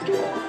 basketball.